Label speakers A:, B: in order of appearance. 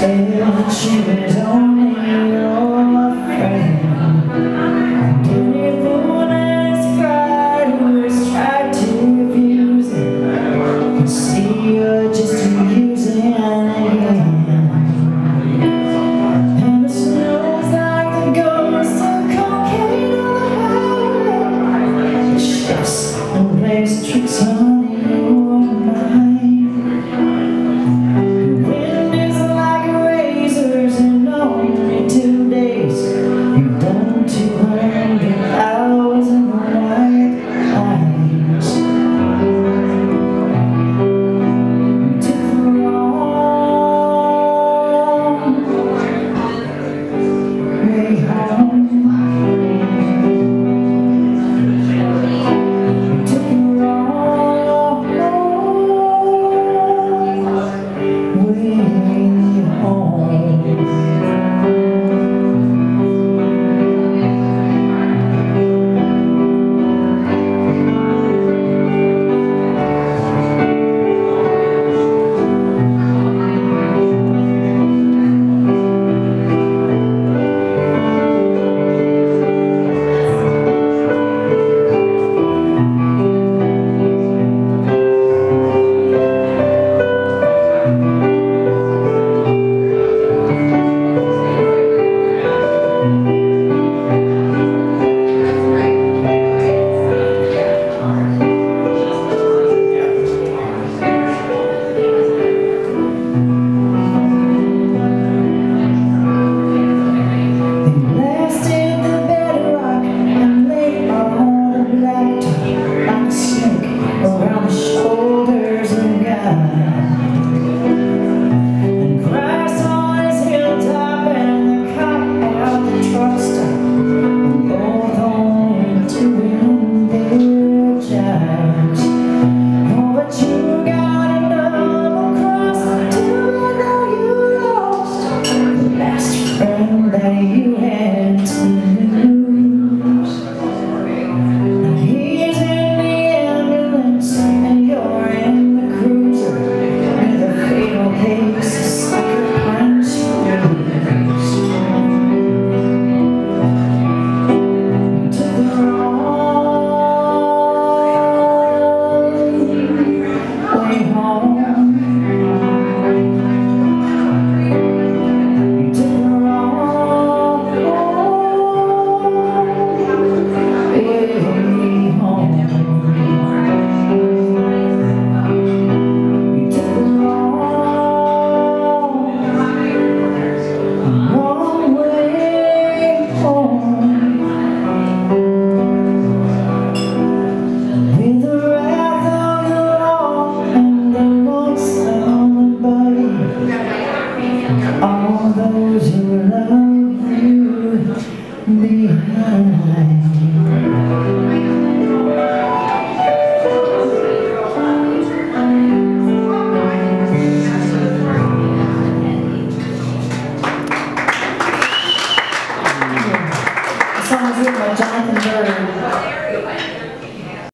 A: said she was only behind.